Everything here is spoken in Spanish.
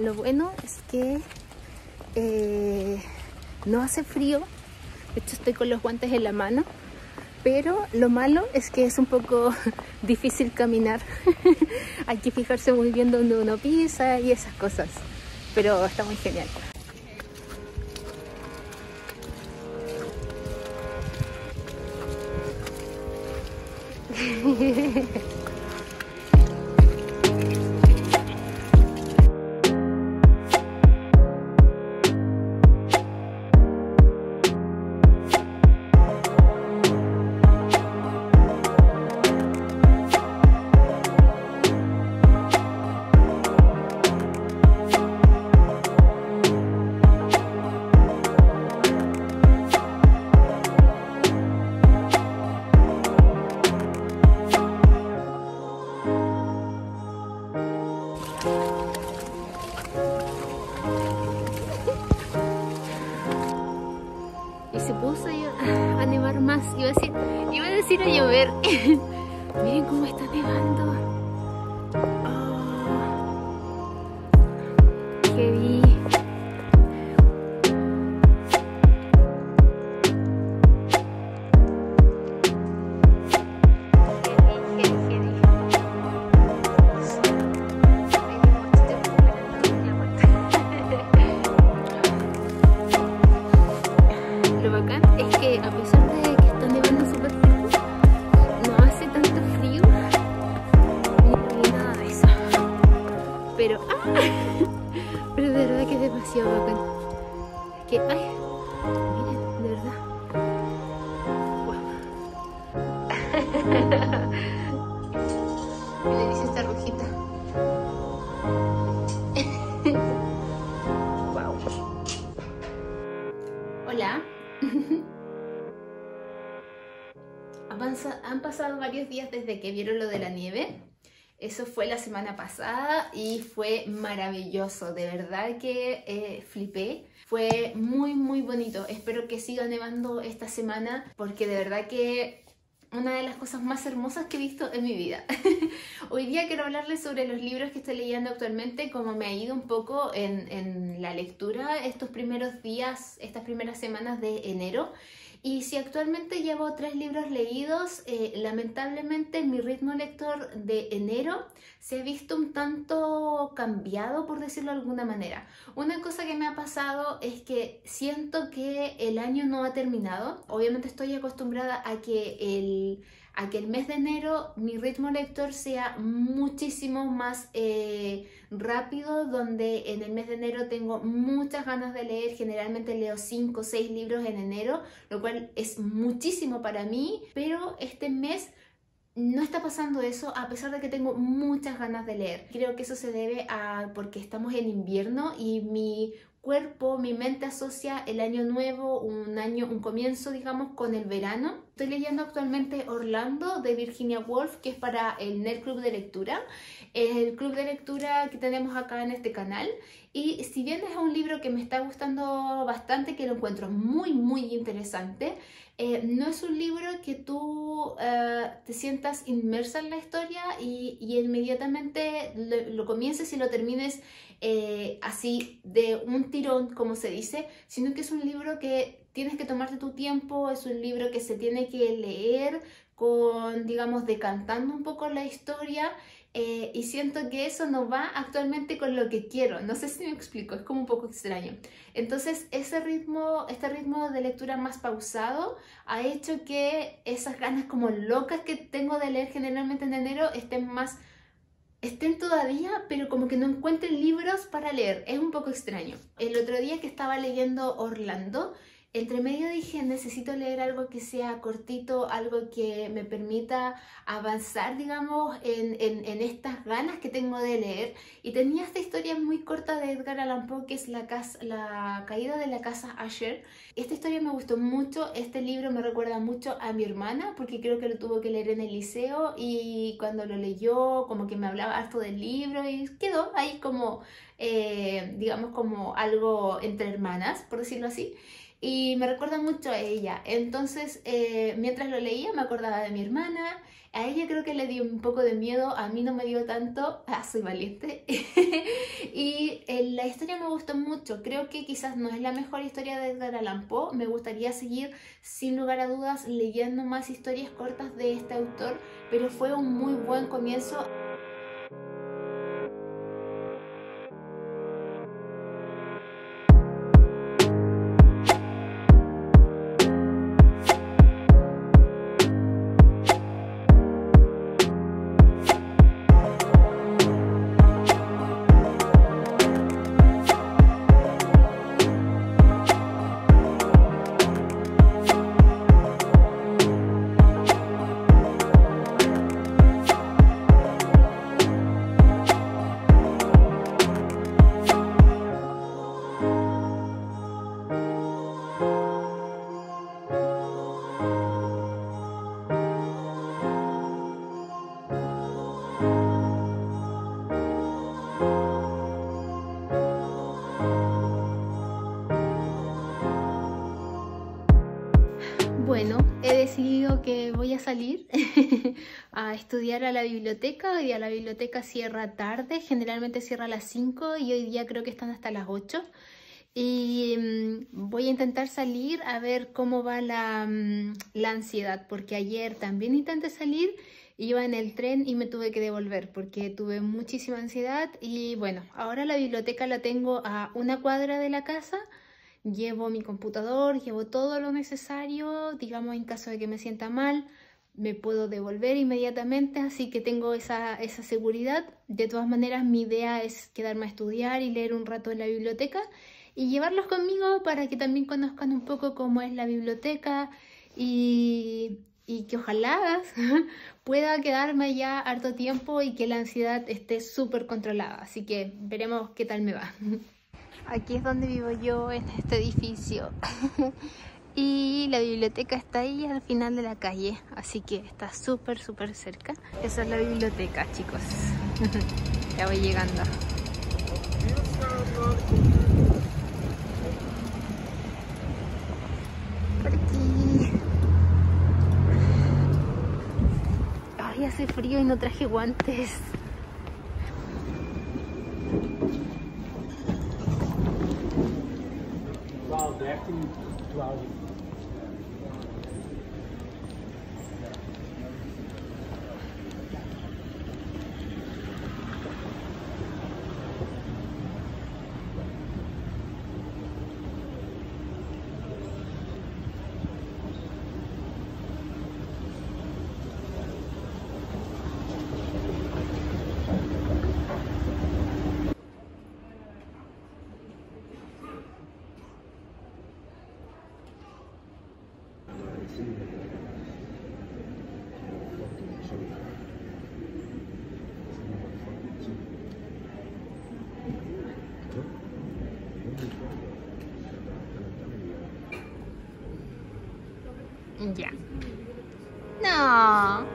Lo bueno es que eh, no hace frío. De hecho estoy con los guantes en la mano. Pero lo malo es que es un poco difícil caminar. Hay que fijarse muy bien dónde uno pisa y esas cosas. Pero está muy genial. Iba a decir, iba a, decir a llover. Miren cómo está nevando. Que, ay, miren, de verdad. Wow. Le dice esta rojita. wow. Hola. Han pasado varios días desde que vieron lo de la nieve. Eso fue la semana pasada y fue maravilloso. De verdad que eh, flipé. Fue muy, muy bonito. Espero que siga nevando esta semana porque de verdad que una de las cosas más hermosas que he visto en mi vida. Hoy día quiero hablarles sobre los libros que estoy leyendo actualmente, cómo me ha ido un poco en, en la lectura estos primeros días, estas primeras semanas de enero. Y si actualmente llevo tres libros leídos, eh, lamentablemente mi ritmo lector de enero se ha visto un tanto cambiado, por decirlo de alguna manera. Una cosa que me ha pasado es que siento que el año no ha terminado. Obviamente estoy acostumbrada a que el, a que el mes de enero mi ritmo lector sea muchísimo más eh, rápido, donde en el mes de enero tengo muchas ganas de leer, generalmente leo 5 o 6 libros en enero, lo cual es muchísimo para mí, pero este mes no está pasando eso a pesar de que tengo muchas ganas de leer. Creo que eso se debe a porque estamos en invierno y mi cuerpo, mi mente asocia el año nuevo, un año, un comienzo, digamos, con el verano. Estoy leyendo actualmente Orlando de Virginia Woolf, que es para el Nerd Club de Lectura, el club de lectura que tenemos acá en este canal. Y si bien es un libro que me está gustando bastante, que lo encuentro muy, muy interesante, eh, no es un libro que tú eh, te sientas inmersa en la historia y, y inmediatamente lo, comiences y lo termines eh, así de un tirón, como se dice, sino que es un libro que tienes que tomarte tu tiempo, es un libro que se tiene que leer con, digamos, decantando un poco la historia eh, y siento que eso no va actualmente con lo que quiero. No sé si me explico, es como un poco extraño. Entonces, ese ritmo, este ritmo de lectura más pausado ha hecho que esas ganas como locas que tengo de leer generalmente en enero estén más estén todavía, pero como que no encuentren libros para leer. Es un poco extraño. El otro día que estaba leyendo Orlando, entre medio dije, necesito leer algo que sea cortito, algo que me permita avanzar, digamos, en, estas ganas que tengo de leer. Y tenía esta historia muy corta de Edgar Allan Poe, que es la, casa, caída de la casa Asher. Esta historia me gustó mucho, este libro me recuerda mucho a mi hermana, porque creo que lo tuvo que leer en el liceo y cuando lo leyó, como que me hablaba harto del libro y quedó ahí como, eh, digamos, como algo entre hermanas, por decirlo así. Y me recuerda mucho a ella. Entonces, eh, mientras lo leía me acordaba de mi hermana, a ella creo que le dio un poco de miedo, a mí no me dio tanto, ah, soy valiente. y eh, la historia me gustó mucho, creo que quizás no es la mejor historia de Edgar Allan Poe, me gustaría seguir sin lugar a dudas leyendo más historias cortas de este autor, pero fue un muy buen comienzo. Voy a salir a estudiar a la biblioteca. Hoy día la biblioteca cierra tarde, generalmente cierra a las 5 y hoy día creo que están hasta las 8. Y mm, voy a intentar salir a ver cómo va la, mm, la ansiedad, porque ayer también intenté salir, iba en el tren y me tuve que devolver porque tuve muchísima ansiedad y bueno, ahora la biblioteca la tengo a una cuadra de la casa llevo mi computador, llevo todo lo necesario, digamos en caso de que me sienta mal, me puedo devolver inmediatamente, así que tengo esa, esa seguridad. De todas maneras, mi idea es quedarme a estudiar y leer un rato en la biblioteca y llevarlos conmigo para que también conozcan un poco cómo es la biblioteca y, y que ojalá pueda quedarme ya harto tiempo y que la ansiedad esté súper controlada. Así que veremos qué tal me va. Aquí es donde vivo yo, en este edificio. y la biblioteca está ahí al final de la calle, así que está súper, súper cerca. Esa es la biblioteca, chicos. ya voy llegando. Por aquí. Ay, hace frío y no traje guantes. to, to our Ya. No.